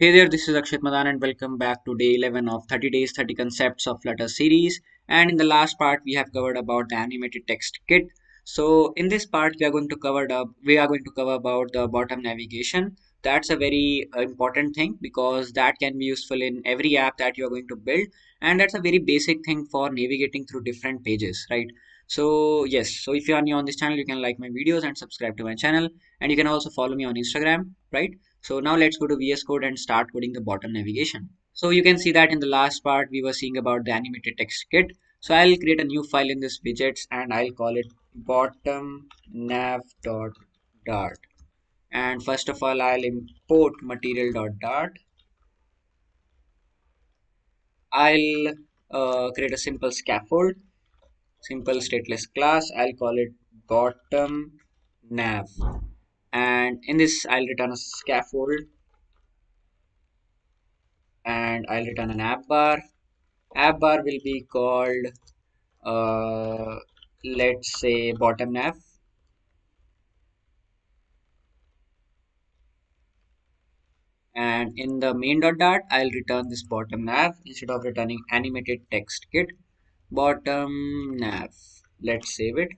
Hey there, this is Akshit Madan and welcome back to day 11 of 30 days 30 concepts of Flutter series and in the last part we have covered about the animated text kit. So in this part we are going to cover we are going to cover about the bottom navigation. That's a very uh, important thing because that can be useful in every app that you are going to build and that's a very basic thing for navigating through different pages, right? So yes, so if you are new on this channel you can like my videos and subscribe to my channel and you can also follow me on Instagram, right? So now let's go to VS Code and start coding the bottom navigation. So you can see that in the last part we were seeing about the animated text kit. So I'll create a new file in this widgets and I'll call it bottom nav.dart. And first of all, I'll import material.dart. I'll uh, create a simple scaffold, simple stateless class. I'll call it bottom nav and in this I'll return a scaffold. And I'll return an app bar. App bar will be called uh, let's say bottom nav. And in the main dot dart I'll return this bottom nav instead of returning animated text kit. Bottom nav. Let's save it.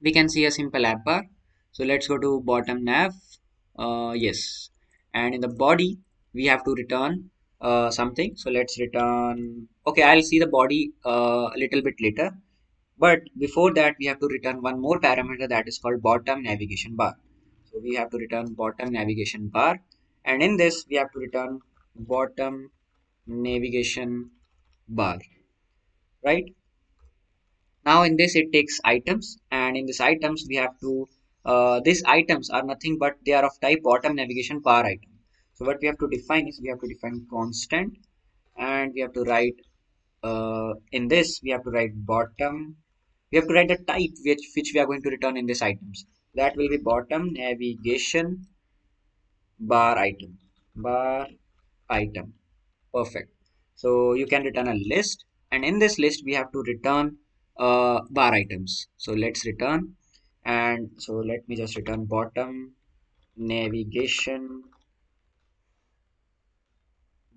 We can see a simple app bar so let's go to bottom nav. Uh, yes. And in the body we have to return uh, something. So let's return. Okay I'll see the body uh, a little bit later. But before that we have to return one more parameter that is called bottom navigation bar. So we have to return bottom navigation bar. And in this we have to return bottom navigation bar. Right? Now in this it takes items. And in this items we have to uh, these items are nothing but they are of type bottom navigation bar item. So what we have to define is we have to define constant and we have to write uh, in this we have to write bottom. We have to write the type which which we are going to return in this items. That will be bottom navigation bar item. Bar item. Perfect. So you can return a list and in this list we have to return uh, bar items. So let's return and so let me just return bottom. Navigation.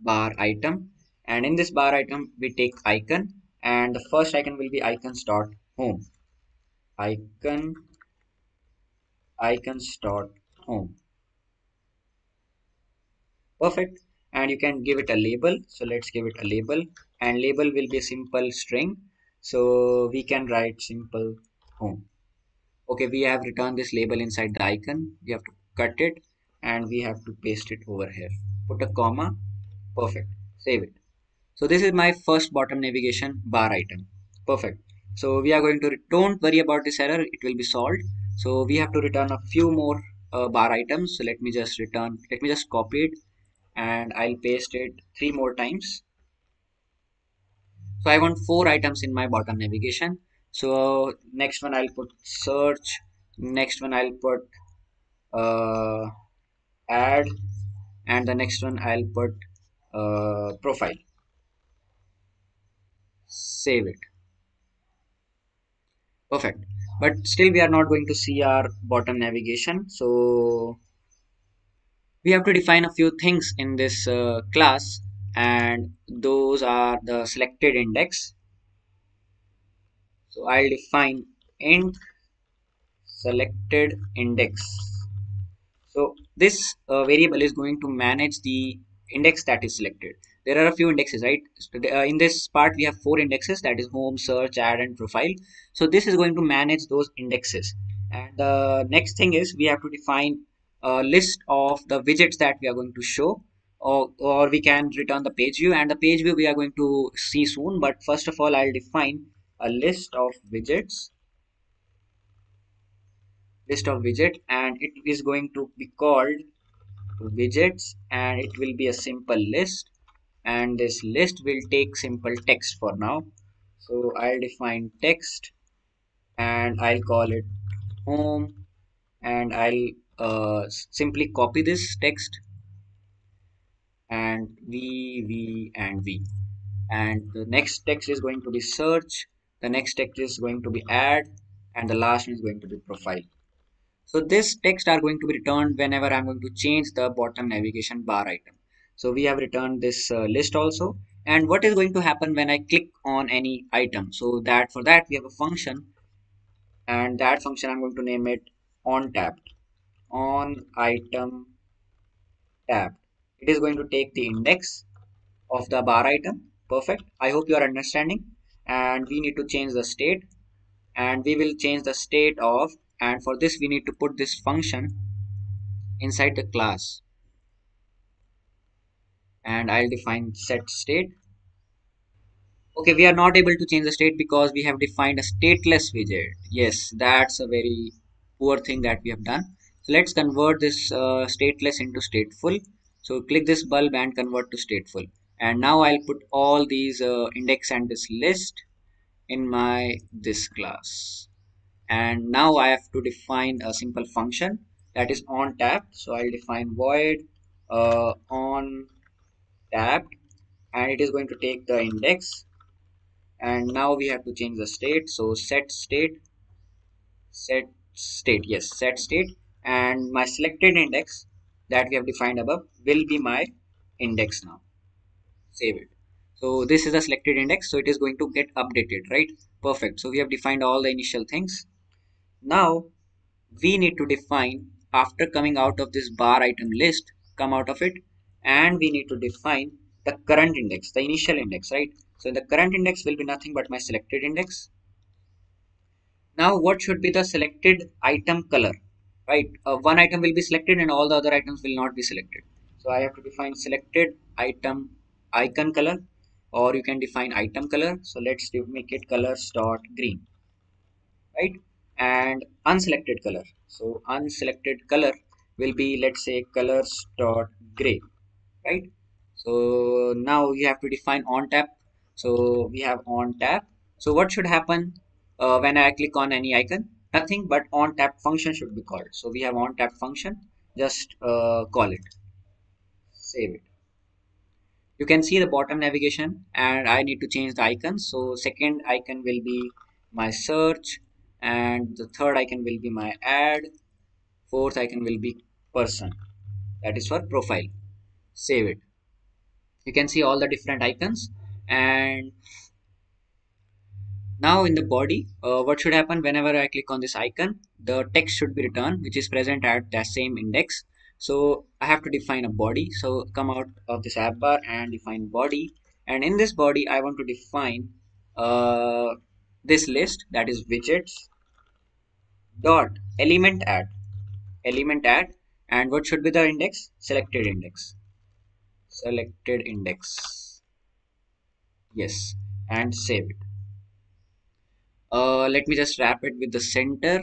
Bar item. And in this bar item we take icon. And the first icon will be icons dot home. Icon. Icons dot home. Perfect. And you can give it a label. So let's give it a label. And label will be a simple string. So we can write simple home okay we have returned this label inside the icon. We have to cut it and we have to paste it over here. Put a comma. Perfect. Save it. So this is my first bottom navigation bar item. Perfect. So we are going to don't worry about this error. It will be solved. So we have to return a few more uh, bar items. So let me just return let me just copy it and I'll paste it three more times. So I want four items in my bottom navigation so next one I'll put search. Next one I'll put uh, add. And the next one I'll put uh, profile. Save it. Perfect. But still we are not going to see our bottom navigation. So we have to define a few things in this uh, class. And those are the selected index so I'll define int selected index. So this uh, variable is going to manage the index that is selected. There are a few indexes right? Uh, in this part we have four indexes. That is home search add and profile. So this is going to manage those indexes. And the next thing is we have to define a list of the widgets that we are going to show. Or, or we can return the page view. And the page view we are going to see soon. But first of all I'll define a list of widgets. List of widget and it is going to be called widgets and it will be a simple list. And this list will take simple text for now. So I'll define text and I'll call it home and I'll uh, simply copy this text and v v and v. And the next text is going to be search the next text is going to be add and the last one is going to be profile So this text are going to be returned whenever I'm going to change the bottom navigation bar item. So we have returned this uh, list also. And what is going to happen when I click on any item? So that for that we have a function and that function I'm going to name it on tapped on item tab. It is going to take the index of the bar item. Perfect. I hope you are understanding. And we need to change the state. And we will change the state of and for this we need to put this function inside the class. And I'll define set state. Okay we are not able to change the state because we have defined a stateless widget. Yes that's a very poor thing that we have done. So let's convert this uh, stateless into stateful. So click this bulb and convert to stateful and now I'll put all these uh, index and this list in my this class. And now I have to define a simple function that is on tap. So I'll define void uh, on tapped. And it is going to take the index. And now we have to change the state. So set state set state yes set state. And my selected index that we have defined above will be my index now save it so this is the selected index so it is going to get updated right perfect so we have defined all the initial things now we need to define after coming out of this bar item list, come out of it, and we need to define the current index, the initial index, right? So the current index will be nothing but my selected index. Now what should be the selected item color, right? Uh, one item will be selected and all the other items will not be selected. So I have to define selected item icon color or you can define item color. So let's make it colors dot green, right? and unselected color. So unselected color will be let's say colors dot gray right? So now you have to define on tap. So we have on tap. So what should happen uh, when I click on any icon? Nothing but on tap function should be called. So we have on tap function. Just uh, call it. Save it you can see the bottom navigation and I need to change the icons so second icon will be my search and the third icon will be my add. Fourth icon will be person. That is for profile. Save it. You can see all the different icons. And now in the body uh, what should happen whenever I click on this icon? The text should be returned which is present at that same index so I have to define a body. So come out of this app bar and define body. And in this body I want to define uh, this list that is widgets dot element at element at and what should be the index? Selected index. Selected index. Yes and save it. Uh, let me just wrap it with the center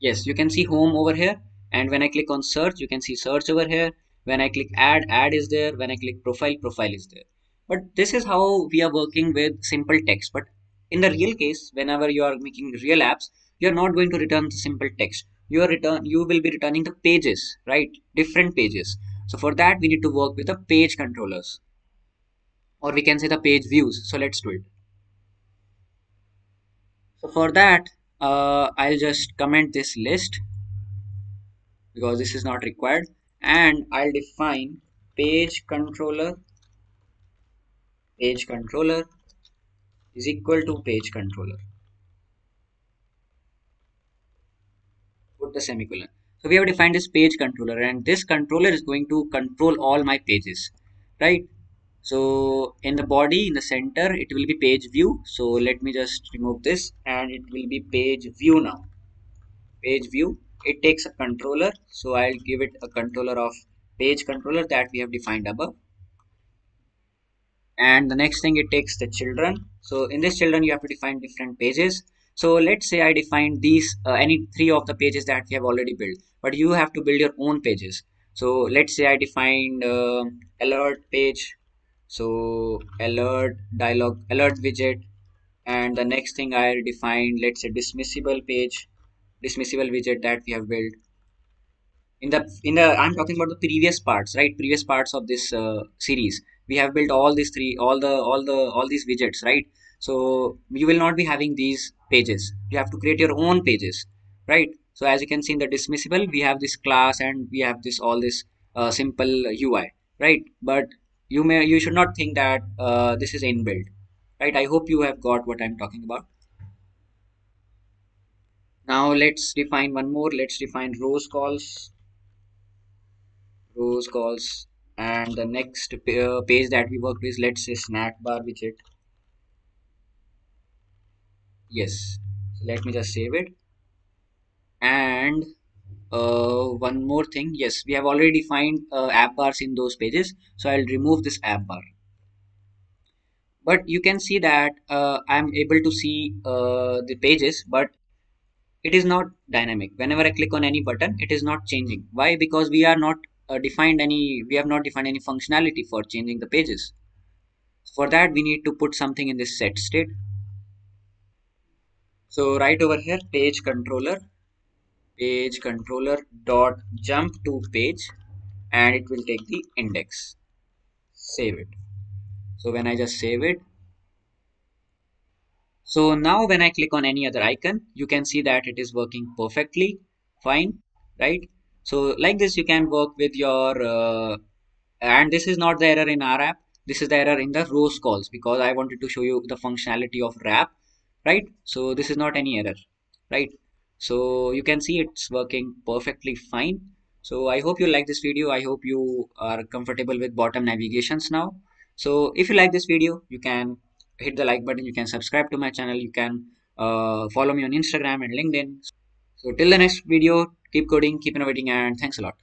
yes you can see home over here. And when I click on search you can see search over here. When I click add add is there. When I click profile profile is there. But this is how we are working with simple text. But in the real case whenever you are making real apps you're not going to return the simple text. You are return you will be returning the pages right? Different pages. So for that we need to work with the page controllers. Or we can say the page views. So let's do it. So for that uh, I'll just comment this list because this is not required. And I'll define page controller. Page controller is equal to page controller. Put the semicolon. So we have defined this page controller and this controller is going to control all my pages right so in the body in the center it will be page view. So let me just remove this and it will be page view now. Page view. It takes a controller. So I'll give it a controller of page controller that we have defined above. And the next thing it takes the children. So in this children you have to define different pages. So let's say I define these uh, any three of the pages that we have already built but you have to build your own pages. So let's say I defined uh, alert page so alert dialog alert widget. And the next thing I defined let's say dismissible page dismissible widget that we have built. In the in the i'm talking about the previous parts right? Previous parts of this uh, series. We have built all these three all the all the all these widgets right? So you will not be having these pages. You have to create your own pages right? So as you can see in the dismissible we have this class and we have this all this uh, simple ui right? But you may you should not think that uh, this is inbuilt right? I hope you have got what i'm talking about. Now let's define one more. Let's define rows calls rows calls and the next uh, page that we worked with let's say snack bar widget yes. So let me just save it. And uh, one more thing. Yes we have already defined uh, app bars in those pages. So i'll remove this app bar. But you can see that uh, i'm able to see uh, the pages but it is not dynamic. Whenever i click on any button it is not changing. Why? Because we are not uh, defined any we have not defined any functionality for changing the pages. For that we need to put something in this set state. So right over here page controller page controller dot jump to page and it will take the index. Save it. So when i just save it so now when i click on any other icon you can see that it is working perfectly. Fine right? So like this you can work with your uh, and this is not the error in our app. This is the error in the rows calls because i wanted to show you the functionality of wrap right? So this is not any error right so you can see it's working perfectly fine. So i hope you like this video. I hope you are comfortable with bottom navigations now. So if you like this video you can hit the like button. You can subscribe to my channel. You can uh, follow me on instagram and linkedin. So till the next video keep coding keep innovating and thanks a lot